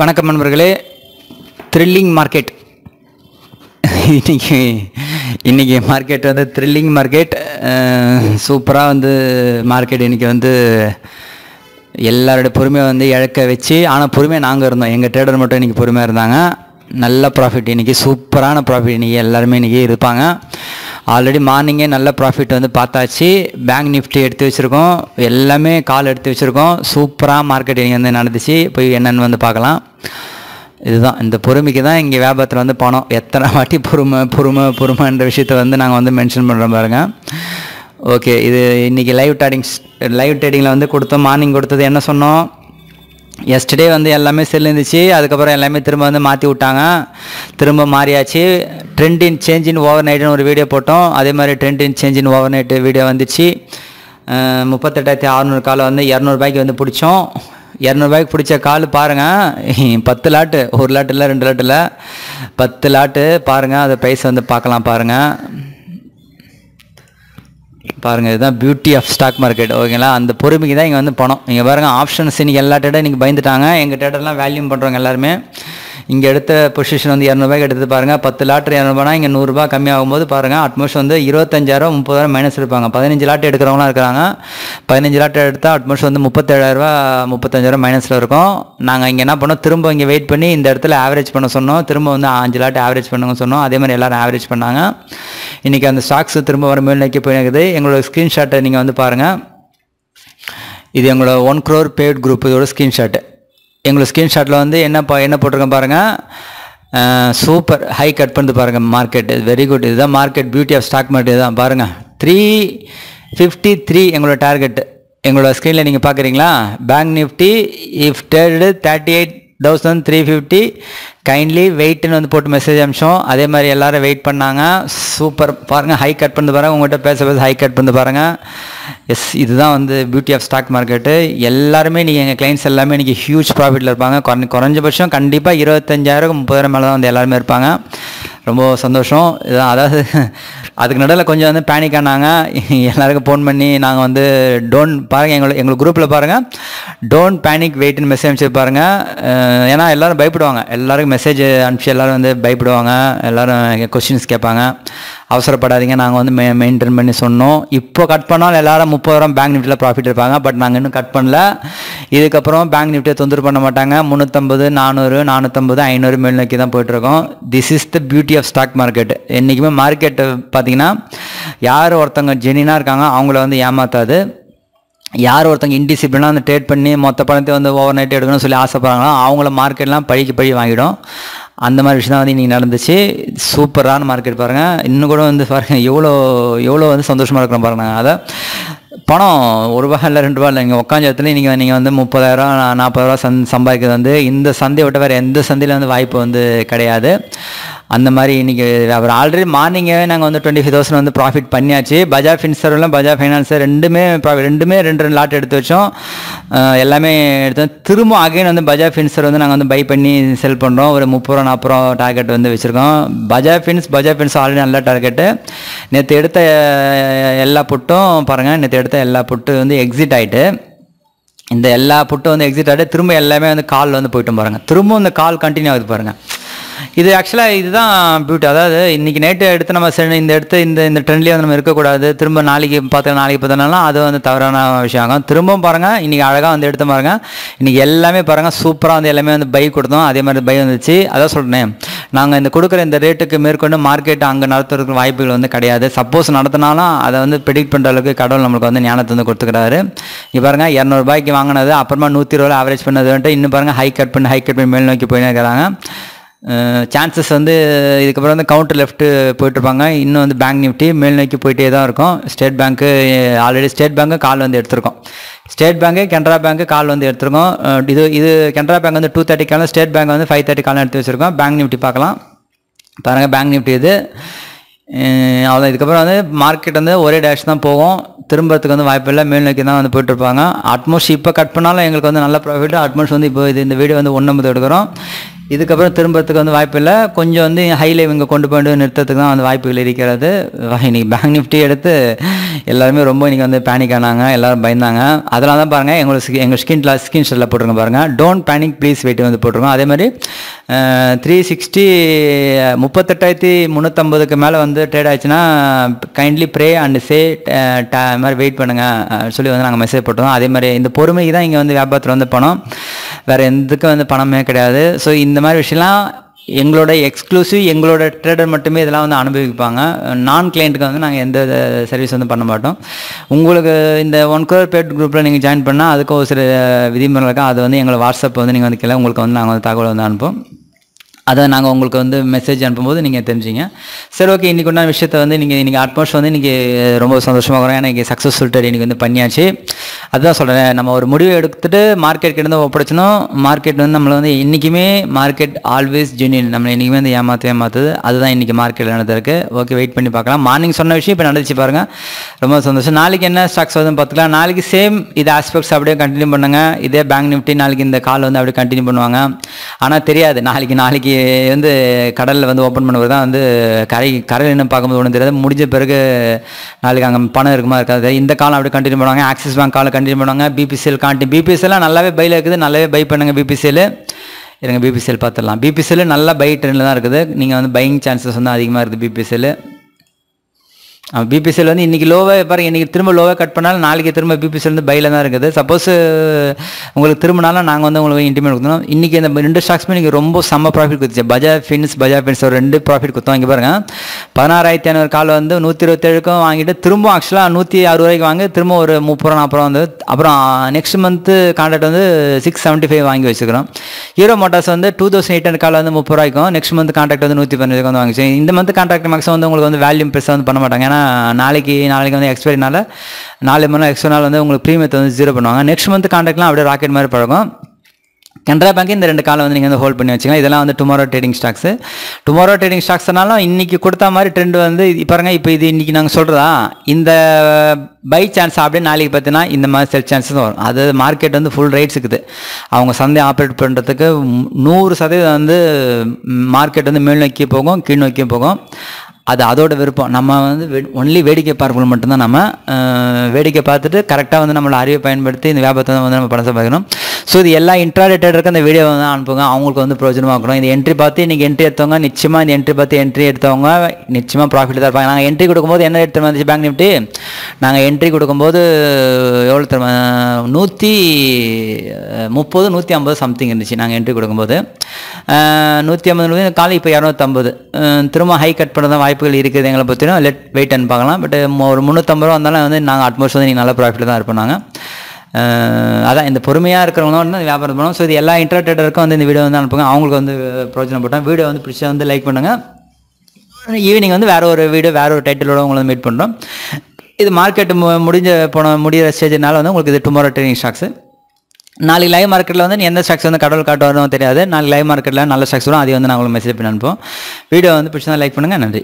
வணக்கம் நண்பர்களே. Thrilling market இன்றைக்கி இன்றைக்கி மார்க்கெட் வந்து த்ரில்லிங் மார்க்கெட் சூப்பராக வந்து மார்க்கெட் இன்னைக்கு வந்து எல்லாரோட பொறுமையை வந்து இழக்க வச்சு ஆனால் பொறுமையாக நாங்கள் இருந்தோம். எங்கள் ட்ரேடர் மட்டும் இன்றைக்கி பொறுமையாக இருந்தாங்க. நல்ல ப்ராஃபிட் இன்றைக்கி சூப்பரான ப்ராஃபிட் இன்றைக்கி எல்லாருமே இன்றைக்கி இருப்பாங்க. ஆல்ரெடி மார்னிங்கே நல்ல ப்ராஃபிட் வந்து பார்த்தாச்சு. பேங்க் நிஃப்டி எடுத்து வச்சுருக்கோம். எல்லாமே கால் எடுத்து வச்சுருக்கோம். சூப்பராக மார்க்கெட் இன்றைக்கி வந்து நடந்துச்சு. போய் என்னென்னு வந்து பார்க்கலாம். இதுதான். இந்த பொறுமைக்கு தான் இங்கே வியாபாரத்தில் வந்து பணம். எத்தனை வாட்டி பொறுமை பொறுமை பொறுமைன்ற விஷயத்த வந்து நாங்கள் வந்து மென்ஷன் பண்ணுறோம் பாருங்க. ஓகே இது இன்றைக்கி லைவ் ட்ரேடிங்ஸ் லைவ் ட்ரேடிங்கில் வந்து கொடுத்தோம். மார்னிங் கொடுத்தது என்ன சொன்னோம்? எஸ்டர்டே வந்து எல்லாமே செல் இருந்துச்சு அதுக்கப்புறம் எல்லாமே திரும்ப வந்து மாற்றி விட்டாங்க. திரும்ப மாறியாச்சு. Trend in change in over நைட்னு ஒரு வீடியோ போட்டோம். அதே மாதிரி trend in change in over night video வந்துச்சு முப்பத்தெட்டாயிரத்தி அறநூறு காலை வந்து இரநூறுபாய்க்கு வந்து பிடிச்சோம். இரநூறுபாய்க்கு பிடிச்ச கால் பாருங்கள் பத்து லாட்டு ஒரு லாட்டு இல்லை ரெண்டு லாட்டு இல்லை. பத்து லாட்டு பாருங்கள் அதை ப்ரைஸ் வந்து பார்க்கலாம் பாருங்கள் பாருங்கள் இதுதான் பியூட்டி ஆஃப் ஸ்டாக் மார்க்கெட் ஓகேங்களா அந்த பொறுமைக்கு தான் இங்கே வந்து பணம். இங்கே பாருங்கள் ஆப்ஷன்ஸ் இன்றைக்கி எல்லா டேட்டா இன்றைக்கி பயந்துட்டாங்க எங்கள் டேட்டெல்லாம் வேல்யூம் பண்ணுறவங்க எல்லாருமே. இங்கே எடுத்த பொசிஷன் வந்து இரநூறுபாய்க்கு எடுத்து பாருங்கள் பத்து லாட்ரு இரநூறுபானா இங்கே நூறுரூபா கம்மியாகும் போது பாருங்கள் அட்மோஸ்ட் வந்து இருபத்தஞ்சாயிரம் முப்பதாயிரம் மைனஸ் இருப்பாங்க பதினஞ்சு லாட் எடுக்கிறவங்களாம் இருக்கிறாங்க பதினஞ்சு லாட் எடுத்தால் அட்மோஸ்ட் வந்து முப்பத்தேழாயிரரூபா முப்பத்தஞ்சாயிரம் மைனஸில் இருக்கும். நாங்கள் இங்கே என்ன பண்ணோம்? திரும்ப இங்கே வெயிட் பண்ணி இந்த இடத்துல ஆவரேஜ் பண்ண சொன்னோம். திரும்ப வந்து அஞ்சு லாட் ஆவரேஜ் பண்ணுங்க சொன்னோம். அதே மாதிரி எல்லாரும் ஆவரேஜ் பண்ணாங்க. இன்றைக்கி அந்த ஸ்டாக்ஸ் திரும்ப வர மேல் நோக்கி போயிருக்குது. எங்களோட ஸ்க்ரீன்ஷாட்டை நீங்கள் வந்து பாருங்கள் இது எங்களோட ஒன் க்ரோர் பேட் குரூப் இதோட ஸ்க்ரீன்ஷாட்டு எங்களை ஸ்க்ரீன்ஷாட்டில் வந்து என்ன பா என்ன போட்டிருக்கேன் பாருங்கள் சூப்பர் ஹை கட் பண்ணிட்டு பாருங்கள் மார்க்கெட் வெரி குட் இதுதான் market beauty of stock market தான் பாருங்கள் த்ரீ ஃபிஃப்டி த்ரீ எங்களோட டார்கெட்டு எங்களோட ஸ்க்ரீனில் நீங்கள் பார்க்குறீங்களா bank nifty if third thirty eight thousand three fifty. Kindly வெயிட்னு வந்து போட்டு மெசேஜ் அமிச்சோம் அதே மாதிரி எல்லாரும் வெயிட் பண்ணாங்க. சூப்பர் பாருங்கள் ஹை கட் பண்ணி பாருங்கள் உங்கள்கிட்ட பேச பேச ஹை கட் பண்ணி பாருங்கள் எஸ் இதுதான் வந்து பியூட்டி ஆஃப் ஸ்டாக் மார்க்கெட்டு எல்லாருமே நீங்கள் எங்கள் கிளைண்ட்ஸ் எல்லாமே இன்றைக்கி ஹியூஜ் ப்ராஃபிட்டில் இருப்பாங்க. குறை குறைஞ்சபட்சம் கண்டிப்பாக இருபத்தஞ்சாயிரம் முப்பதாயிரம் மேலே தான் வந்து எல்லாருமே இருப்பாங்க. ரொம்ப சந்தோஷம். இதான் அதாவது அதுக்கு நடுவில் கொஞ்சம் வந்து பேனிக் ஆனாங்க. எல்லாருக்கும் ஃபோன் பண்ணி நாங்கள் வந்து டோன்ட் பாருங்கள் எங்களை எங்கள் குரூப்பில் பாருங்கள் டோன்ட் பேனிக் வெயிட்னு மெசேஜ் அனுப்பிச்சு பாருங்கள் ஏன்னா எல்லோரும் பயப்படுவாங்க. எல்லாருக்கும் மெசேஜ் அனுப்பிச்சு எல்லோரும் வந்து பயப்படுவாங்க. எல்லோரும் கொஸ்டின்ஸ் கேட்பாங்க. அவசரப்படாதீங்க. நாங்கள் வந்து மெ மெயின்டைன் பண்ணி சொன்னோம். இப்போ கட் பண்ணாலும் எல்லாரும் முப்பதாயிரம் பேங்க் நிஃப்டியில் ப்ராஃபிட் இருப்பாங்க பட் நாங்கள் இன்னும் கட் பண்ணல. இதுக்கப்புறம் பேங்க் நிஃப்டியை தொந்தரவு பண்ண மாட்டாங்க. முந்நூற்றம்பது நானூறு நானூற்றம்பது ஐநூறு மேல் நோக்கி தான் போயிட்டுருக்கோம். This is the beauty of stock market என்றைக்குமே மார்க்கெட்டு பார்த்தீங்கன்னா யார் ஒருத்தவங்க ஜெனினாக இருக்காங்க அவங்கள வந்து ஏமாத்தாது. யார் ஒருத்தங்க இன்டிசிப்ளினாக அந்த ட்ரேட் பண்ணி மொத்த பணத்தை வந்து ஓவர் நைட் எடுக்கணும்னு சொல்லி ஆசைப்படுறாங்களோ அவங்கள மார்க்கெட்லாம் பழிக்கு பழி வாங்கிடும். அந்த மாதிரி விஷயம் தான் வந்து இன்றைக்கி நடந்துச்சு. சூப்பரான மார்க்கெட் பாருங்கள் இன்னும் கூட வந்து பாருங்கள் எவ்வளோ எவ்வளோ வந்து சந்தோஷமாக இருக்கிறோம் பாருங்கள் அதை பணம் ஒரு ரூபா இல்லை ரெண்டு ரூபா இல்லை நீங்கள் உட்காந்த இடத்துல நீங்கள் நீங்கள் வந்து முப்பதாயிரம் நாற்பதாயிரம் சந் சம்பாதிக்கிறது வந்து இந்த சந்தையை விட்ட வேறு எந்த சந்தையில் வந்து வாய்ப்பு வந்து கிடையாது. அந்த மாதிரி இன்றைக்கி அவர் ஆல்ரெடி மார்னிங்கே நாங்கள் வந்து டுவெண்ட்டி ஃபைவ் தௌசண்ட் வந்து ப்ராஃபிட் பண்ணியாச்சு. பஜாஜ் ஃபின்சர்லாம் பஜாஜ் ஃபைனான்ஸர் ரெண்டுமே ரெண்டுமே ரெண்டு ரெண்டு லாட் எடுத்து வச்சோம். எல்லாமே எடுத்தோம் திரும்ப அகைன் வந்து பஜாஜ் ஃபின்சர் வந்து நாங்கள் வந்து பை பண்ணி செல் பண்ணுறோம் ஒரு முப்பது ரூபா நாற்பது ரூபா டார்கெட் வந்து வச்சுருக்கோம். Bajaj Fins Bajaj Fins already நல்ல டார்கெட்டு நேற்று எடுத்த எல்லா புட்டும் பாருங்கள் நேற்று எடுத்த எல்லா புட்டு வந்து எக்ஸிட் ஆகிட்டு இந்த எல்லா புட்டும் வந்து எக்ஸிட் ஆகிட்டு திரும்ப எல்லாமே வந்து கால் வந்து போயிட்டு பாருங்கள் திரும்ப இந்த கால் கண்டினியூ ஆகுது பாருங்கள் இது ஆக்சுவலாக இதுதான் பியூட்டி அதாவது இன்றைக்கி நைட்டு எடுத்து நம்ம இந்த எடுத்து இந்த இந்த ட்ரெண்ட்லேயே வந்து நம்ம இருக்கக்கூடாது. திரும்ப நாளைக்கு பார்த்து நாளைக்கு பார்த்தோம்னா அது வந்து தவறான விஷயம் ஆகும். திரும்பவும் பாருங்கள் இன்றைக்கி அழகாக வந்து எடுத்து பாருங்கள் இன்றைக்கி எல்லாமே பாருங்கள் சூப்பராக வந்து எல்லாமே வந்து பை கொடுத்தோம். அதே மாதிரி பை வந்துச்சு. அதான் சொல்கிறேன் நாங்கள் இந்த கொடுக்குற இந்த ரேட்டுக்கு மேற்கொண்டு மார்க்கெட் அங்கே நடத்துறதுக்கு வாய்ப்புகள் வந்து கிடையாது. சப்போஸ் நடத்தினாலும் அதை வந்து ப்ரெடிக்ட் பண்ணுற அளவுக்கு கடவுள் நம்மளுக்கு வந்து ஞானத்தை வந்து கொடுத்துக்கிறாரு. இப்போ பாருங்கள் இரநூறுபாய்க்கு வாங்கினது அப்புறமா நூற்றி இருபது ஆவரேஜ் பண்ணது வந்துட்டு இன்னும் பாருங்கள் ஹை கட் பண்ணி ஹை கட் பண்ணி மேல் நோக்கி போயின்னு இருக்கிறாங்க. சான்சஸ் வந்து இதுக்கப்புறம் வந்து கவுண்டர் லெஃப்ட்டு போயிட்டுருப்பாங்க. இன்னும் வந்து பேங்க் நிஃப்டி மேல் நோக்கி போயிட்டே தான் இருக்கும். State bank already State bank call வந்து எடுத்திருக்கோம். ஸ்டேட் பேங்க்கு கனரா பேங்க்கு கால் வந்து எடுத்திருக்கோம். இது இது கனரா பேங்க் வந்து டூ தேர்ட்டி காலம் ஸ்டேட் பேங்க் வந்து ஃபைவ் தேர்ட்டி காலம் எடுத்து வச்சுருக்கோம். பேங்க் நிஃப்டி பார்க்கலாம். பாருங்கள் பேங்க் நிஃப்டி இது. அவ்வளோ இதுக்கப்புறம் வந்து மார்க்கெட் வந்து ஒரே டேஷ் தான் போகும். திரும்பறதுக்கு வந்து வாய்ப்பு இல்லை மேல் நோக்கி தான் வந்து போயிட்டுருப்பாங்க. அட்மோஸ்ட் இப்போ கட் பண்ணாலும் எங்களுக்கு வந்து நல்ல ப்ராஃபிட் அட்மோஸ்ட் வந்து இப்போ இது இந்த வீடியோ வந்து ஒன்றம்பது எடுக்கிறோம். இதுக்கப்புறம் திரும்பறதுக்கு வந்து வாய்ப்பு இல்லை. கொஞ்சம் வந்து ஹைல இவங்க கொண்டு போயிட்டு நிறுத்தத்துக்கு தான் வந்து வாய்ப்புகள் இருக்கிறது. இன்னைக்கு பேங்க் நிஃப்டி எடுத்து எல்லாருமே ரொம்ப இன்றைக்கி வந்து பேனிக் ஆனாங்க. எல்லோரும் பயந்தாங்க. அதெல்லாம் தான் பாருங்கள் எங்களுக்கு எங்கள் ஸ்கின் ஸ்கின் ஷாட்டில் போட்டிருங்க பாருங்கள் டோன்ட் பேனிக் ப்ளீஸ் வெயிட் வந்து போட்டிருக்கோம். அதே மாதிரி த்ரீ சிக்ஸ்டி முப்பத்தெட்டாயிரத்தி முந்நூற்றம்பதுக்கு மேலே வந்து ட்ரேட் ஆச்சுன்னா கைண்ட்லி ப்ரே அண்ட் சே மாதிரி வெயிட் பண்ணுங்கள் சொல்லி வந்து நாங்கள் மெசேஜ் போட்டோம் அதே மாதிரி இந்த பொறுமைக்கு தான் இங்கே வந்து வியாபாரத்தில் வந்து பணம். வேறு எதுக்கும் வந்து பணமே கிடையாது. ஸோ இந்த மாதிரி விஷயம்லாம் எங்களோட எக்ஸ்க்ளூசிவ் எங்களோட ட்ரேடர் மட்டுமே இதெல்லாம் வந்து அனுபவிப்பாங்க. நான் கிளைண்ட்டுக்கு வந்து நாங்கள் எந்த சர்வீஸ் வந்து பண்ண மாட்டோம். உங்களுக்கு இந்த ஒன் கோர் பேட் குரூப்பில் நீங்கள் ஜாயின் பண்ணால் அதுக்கு ஒரு சில விதிமுறை இருக்கா? அது வந்து எங்களை வாட்ஸ்அப் வந்து நீங்கள் வந்து கீழே உங்களுக்கு வந்து நாங்கள் வந்து தகவல் வந்து அனுப்போம் அதை நாங்கள் உங்களுக்கு வந்து மெசேஜ் அனுப்பும்போது நீங்கள் தெரிஞ்சிங்க. சரி ஓகே இன்றைக்கு உண்டான விஷயத்தை வந்து நீங்கள் இன்றைக்கி அட்மாஸ்ட் வந்து இன்றைக்கி ரொம்ப சந்தோஷமாக இருக்கிறோம். ஏன்னா இன்றைக்கி சக்ஸஸ்ஃபுல் ட்ரேட் இன்றைக்கி வந்து பண்ணியாச்சு. அதுதான் சொல்கிறேன் நம்ம ஒரு முடிவை எடுத்துட்டு மார்க்கெட் கிட்ட ஒப்படைச்சணும் மார்க்கெட் வந்து நம்மளை வந்து இன்றைக்குமே மார்க்கெட் ஆல்வேஸ் ஜெனியன் நம்மளை இன்றைக்குமே வந்து ஏமாற்ற ஏமாத்துது. அதுதான் இன்றைக்கி மார்க்கெட்டில் நடந்திருக்கு. ஓகே வெயிட் பண்ணி பார்க்கலாம். மார்னிங் சொன்ன விஷயம் இப்போ நடந்துச்சு பாருங்கள் ரொம்ப சந்தோஷம். நாளைக்கு என்ன ஸ்டாக்ஸ் வந்து பார்த்துக்கலாம். நாளைக்கு சேம் இது ஆஸ்பெக்ட்ஸ் அப்படியே கண்டினியூ பண்ணுங்கள் இதே பேங்க் நிஃப்டி நாளைக்கு இந்த கால் வந்து அப்படியே கண்டினியூ பண்ணுவாங்க. ஆனால் தெரியாது. நாளைக்கு நாளைக்கு வந்து கடலில் வந்து ஓப்பன் பண்ணுவது தான் வந்து கரை கரையில் என்ன பார்க்கும்போது ஒன்றும் தெரியாது. முடிஞ்ச பிறகு நாளைக்கு அங்கே பணம் இருக்குமா இருக்காது. இந்த காலம் அப்படியே கண்டினியூ பண்ணுவாங்க. ஆக்சிஸ் பேங்க் காலம் கண்டினியூ பண்ணுவாங்க. பிபிசிஎல் காண்டி பிபிசிஎல்லாம் நல்லாவே பையில் இருக்குது. நல்லாவே பை பண்ணுங்கள் பிபிசிஎல் இருங்க பிபிசிஎல் பார்த்துடலாம். பிபிசிஎல் நல்லா பை ட்ரெண்டில் தான் இருக்குது. நீங்கள் வந்து பையிங் சான்சஸ் வந்து அதிகமாக இருக்குது பிபிசிஎல் பிபிசிஎல் வந்து இன்றைக்கி லோவாக பாருங்க இன்றைக்கி திரும்ப லோவாக கட் பண்ணாலும் நாளைக்கு திரும்ப பிபிசிஎல் வந்து பையில் தான் இருக்குது. சப்போஸ் உங்களுக்கு திரும்பினாலும் நாங்கள் வந்து உங்களுக்கு இன்டிமேட் கொடுத்தோம் இன்றைக்கி இந்த ரெண்டு ஸ்டாக்ஸுமே இன்றைக்கி ரொம்ப செம்ம ப்ராஃபிட் கொடுத்துச்சு பஜாஜ் ஃபின்ஸ் பஜாஜ் ஃபின்ஸ் ஒரு ரெண்டு ப்ராஃபிட் கொடுத்தோம் இங்கே பாருங்கள் பதினாறாயிரத்தி ஐநூறு கால் வந்து நூற்றி இருபத்தேழுக்கும் வாங்கிட்டு திரும்ப ஆக்சுவலாக நூற்றி அறுபது ரூபாய்க்கு வாங்கி திரும்ப ஒரு முப்பது ரூபா நாற்பது வந்து அப்புறம் நெக்ஸ்ட் மந்த்து கான்ட்ராக்ட் வந்து சிக்ஸ் செவன்ட்டி ஃபைவ் வாங்கி வச்சுக்கிறோம். ஹீரோ மோட்டார்ஸ் வந்து two thousand eight hundred call வந்து முப்பது ரூபாய்க்கும் நெக்ஸ்ட் மந்த் கான்ட்ராக்ட் வந்து நூற்றி பதினஞ்சுக்கு வந்து வாங்கிச்சு. இந்த மந்த் கான்ட்ராக்ட் மேக்ஸிமம் வந்து உங்களுக்கு வந்து வேல்யூம் பெருசாக வந்து பண்ண மாட்டாங்க. ஏன்னா நாளைக்கு நாளைக்கு வந்து எக்ஸ்பைரினால நாலு மணி எக்ஸ்ட்ரா நாள் வந்து உங்களுக்கு ப்ரீமியத்தை வந்து ஜீரோ பண்ணுவாங்க. நெக்ஸ்ட் மந்த் காண்டாக்ட்லாம் அப்படியே ராக்கெட் மாதிரி பழகும். கனரா பேங்க் இந்த ரெண்டு காலம் வந்து நீங்கள் வந்து ஹோல்ட் பண்ணி வச்சுக்கலாம் இதெல்லாம் வந்து tomorrow trading stocks tomorrow trading ஸ்டாக்ஸ்னாலும் இன்னைக்கு கொடுத்த மாதிரி ட்ரெண்ட் வந்து பாருங்க இப்போ இது இன்றைக்கி நாங்கள் சொல்கிறதா இந்த பை சான்ஸ் அப்படியே நாளைக்கு பார்த்தீங்கன்னா இந்த மாதிரி செல் சான்ஸஸ் வரும். அது மார்க்கெட் வந்து ஃபுல் ரைட்ஸ் இருக்குது. அவங்க சந்தை ஆப்ரேட் பண்ணுறதுக்கு நூறு சதவீதம் வந்து மார்க்கெட் வந்து மேல் நோக்கி போகும் கீழ் நோக்கி போகும். அது அதோட விருப்பம். நம்ம வந்து ஒன்லி வேடிக்கை பார்ப்பது மட்டும்தான் நம்ம வேடிக்கை பார்த்துட்டு கரெக்டாக வந்து நம்மளோட அறிவை பயன்படுத்தி இந்த வியாபாரத்தை வந்து நம்ம பணம் சம்பாதிக்கணும் ஸோ இது எல்லா இன்ட்ராடேட்டருக்கு அந்த வீடியோ வந்து அனுப்புங்க. அவங்களுக்கு வந்து பிரோஜனமாக இருக்கணும். இந்த என்ட்ரி பார்த்து இன்றைக்கி என்ட்ரி எடுத்தவங்க நிச்சயமாக இந்த என்ட்ரி பார்த்து என்ட்ரி எடுத்தவங்க நிச்சயமாக ப்ராஃபிட் தான் இருப்பாங்க நாங்கள் என்ட்ரி கொடுக்கும்போது என்ன ரேட் வந்துச்சு பேங்க் நிஃப்டி நாங்கள் என்ட்ரி கொடுக்கும்போது எவ்வளோ தரும் நூற்றி முப்பது நூற்றி ஐம்பது சம்திங் இருந்துச்சு நாங்கள் என்ட்ரி கொடுக்கும்போது. நூற்றி ஐம்பது காலை இப்போ இரநூத்தம்பது. திரும்ப ஹை கட் பண்ண தான் வாய்ப்புகள் இருக்குது எங்களை பற்றினா லெட் வெயிட் அண்ட் பார்க்கலாம். பட் ஒரு முந்நூற்றம்பது ரூபா வந்தாலும் வந்து நாங்கள் அட்மோஸ்ட் வந்து நீங்கள் நல்ல ப்ராஃபிட்டில் தான் இருப்போம் நாங்கள் அதான் இந்த பொறுமையாக இருக்கிறவங்க வந்து வியாபாரம் பண்ணுவோம் ஸோ இது எல்லா இன்டர்டேட்டருக்கும் வந்து இந்த வீடியோ வந்து அனுப்புங்க. அவங்களுக்கு வந்து பிரயோஜனப்பட்டோம் வீடியோ வந்து பிடிச்சா வந்து லைக் பண்ணுங்கள் ஈவினிங் வந்து வேறு ஒரு வீடியோ வேறு ஒரு டைட்டிலோட உங்களை வந்து மீட் பண்ணுறோம் இது மார்க்கெட் முடிஞ்ச போன முடிகிற ஸ்டேஜ்னால வந்து உங்களுக்கு இது டுமாரோ ட்ரேடிங் ஸ்டாக்ஸ் நாளைக்கு லைவ் மார்க்கெட்டில் வந்து எந்த ஸ்டாக்ஸ் வந்து கடவுள் காட்டு வரணும் தெரியாது. நாளைக்கு லைவ் மார்க்கெட்டில் நல்ல ஸ்டாக்ஸ் வரும். அதை வந்து நான் உங்களுக்கு மெசேஜ் பண்ணி அனுப்புவோம். வீடியோ வந்து பிடிச்சதான் லைக் பண்ணுங்கள் நன்றி.